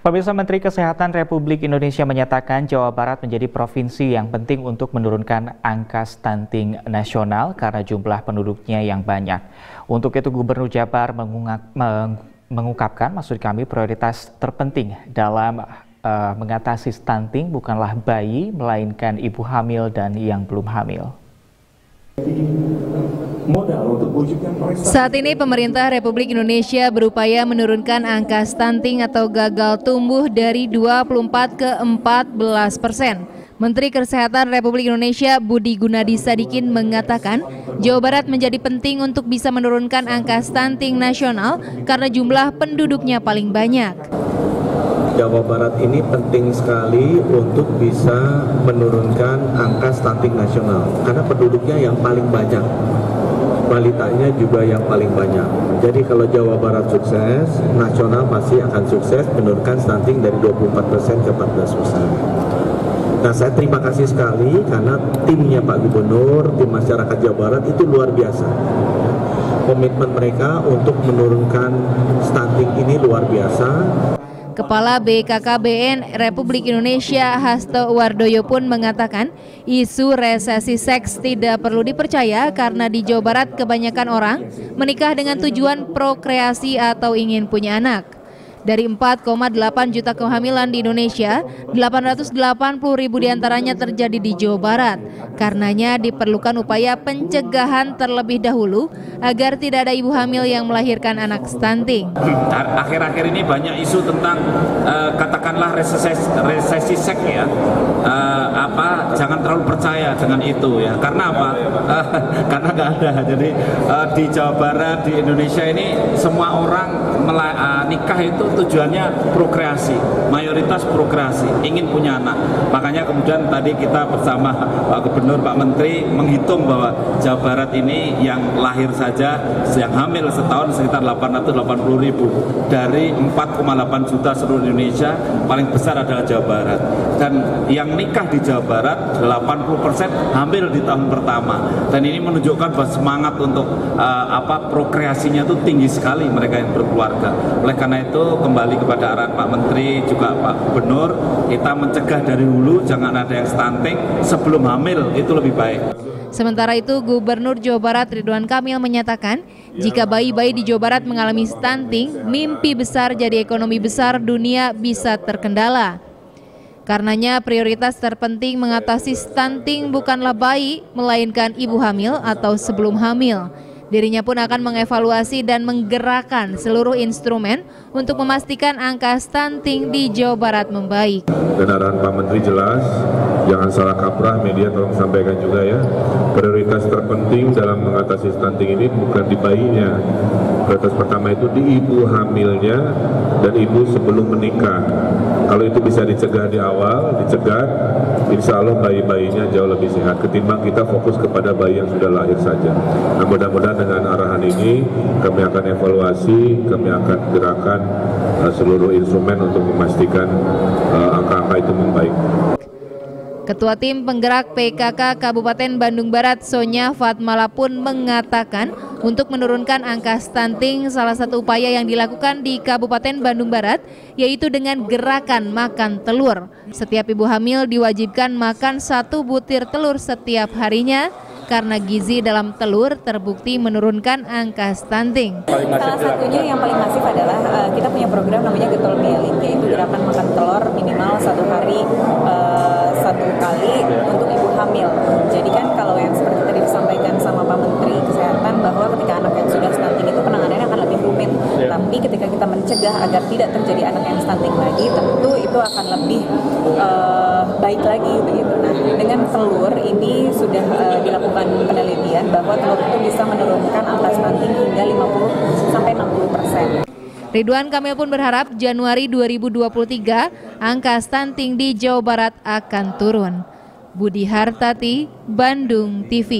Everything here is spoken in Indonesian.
Pemirsa Menteri Kesehatan Republik Indonesia menyatakan Jawa Barat menjadi provinsi yang penting untuk menurunkan angka stunting nasional karena jumlah penduduknya yang banyak. Untuk itu Gubernur Jabar mengungkap, mengungkapkan maksud kami prioritas terpenting dalam uh, mengatasi stunting bukanlah bayi melainkan ibu hamil dan yang belum hamil. Saat ini pemerintah Republik Indonesia berupaya menurunkan angka stunting atau gagal tumbuh dari 24 ke 14 persen. Menteri Kesehatan Republik Indonesia Budi Gunadi Sadikin mengatakan Jawa Barat menjadi penting untuk bisa menurunkan angka stunting nasional karena jumlah penduduknya paling banyak. Jawa Barat ini penting sekali untuk bisa menurunkan angka stunting nasional karena penduduknya yang paling banyak balitanya juga yang paling banyak. Jadi kalau Jawa Barat sukses, nasional pasti akan sukses menurunkan stunting dari 24% ke 14%. Nah saya terima kasih sekali karena timnya Pak Gubernur, tim masyarakat Jawa Barat itu luar biasa. Komitmen mereka untuk menurunkan stunting ini luar biasa. Kepala BKKBN Republik Indonesia Hasto Wardoyo pun mengatakan isu resesi seks tidak perlu dipercaya karena di Jawa Barat kebanyakan orang menikah dengan tujuan prokreasi atau ingin punya anak. Dari 4,8 juta kehamilan di Indonesia, 880 ribu di antaranya terjadi di Jawa Barat. Karenanya diperlukan upaya pencegahan terlebih dahulu agar tidak ada ibu hamil yang melahirkan anak stunting. Akhir-akhir ini banyak isu tentang uh, katakanlah resesi, resesi seks ya. Uh, apa jangan terlalu percaya dengan itu ya. Karena apa? Uh, karena nggak ada. Jadi uh, di Jawa Barat di Indonesia ini semua orang uh, nikah itu tujuannya prokreasi, mayoritas prokreasi, ingin punya anak. Makanya kemudian tadi kita bersama Pak Gubernur, Pak Menteri menghitung bahwa Jawa Barat ini yang lahir saja, yang hamil setahun sekitar 880 ribu. Dari 4,8 juta seluruh Indonesia, paling besar adalah Jawa Barat. Dan yang nikah di Jawa Barat 80 persen hamil di tahun pertama. Dan ini menunjukkan bahwa semangat untuk uh, apa prokreasinya itu tinggi sekali mereka yang berkeluarga. Oleh karena itu kembali kepada arahan Pak Menteri juga Pak Gubernur kita mencegah dari hulu jangan ada yang stunting sebelum hamil itu lebih baik. Sementara itu, Gubernur Jawa Barat Ridwan Kamil menyatakan, jika bayi-bayi di Jawa Barat mengalami stunting, mimpi besar jadi ekonomi besar dunia bisa terkendala. Karenanya prioritas terpenting mengatasi stunting bukanlah bayi, melainkan ibu hamil atau sebelum hamil. Dirinya pun akan mengevaluasi dan menggerakkan seluruh instrumen untuk memastikan angka stunting di Jawa Barat membaik. Dan arahan Pak Menteri jelas, jangan salah kaprah, media tolong sampaikan juga ya. Prioritas terpenting dalam mengatasi stunting ini bukan di bayinya. Prioritas pertama itu di ibu hamilnya dan ibu sebelum menikah. Kalau itu bisa dicegah di awal, dicegah, insya Allah bayi-bayinya jauh lebih sehat ketimbang kita fokus kepada bayi yang sudah lahir saja. Nah mudah-mudahan dengan arahan ini kami akan evaluasi, kami akan gerakan uh, seluruh instrumen untuk memastikan uh, angka-angka uh, itu membaik. Ketua Tim Penggerak PKK Kabupaten Bandung Barat Sonya Fatmala pun mengatakan untuk menurunkan angka stunting salah satu upaya yang dilakukan di Kabupaten Bandung Barat yaitu dengan gerakan makan telur. Setiap ibu hamil diwajibkan makan satu butir telur setiap harinya karena gizi dalam telur terbukti menurunkan angka stunting. Salah satunya yang paling masif adalah uh, kita punya program namanya Getol Mielin, yaitu gerakan makan telur minimal satu hari uh, satu kali untuk ibu hamil. Jadi kan kalau yang seperti tadi disampaikan sama Pak Menteri Kesehatan bahwa ketika anak yang sudah stunting itu penanganannya akan lebih rumit. Yeah. Tapi ketika kita mencegah agar tidak terjadi anak yang stunting lagi, tentu itu akan lebih uh, baik lagi begitu. Nah, dengan telur ini sudah uh, dilakukan penelitian bahwa telur itu bisa menurunkan angka stunting hingga 50 sampai 60 persen. Ridwan Kamil pun berharap Januari 2023 angka stunting di Jawa Barat akan turun. Budi Hartati, Bandung TV.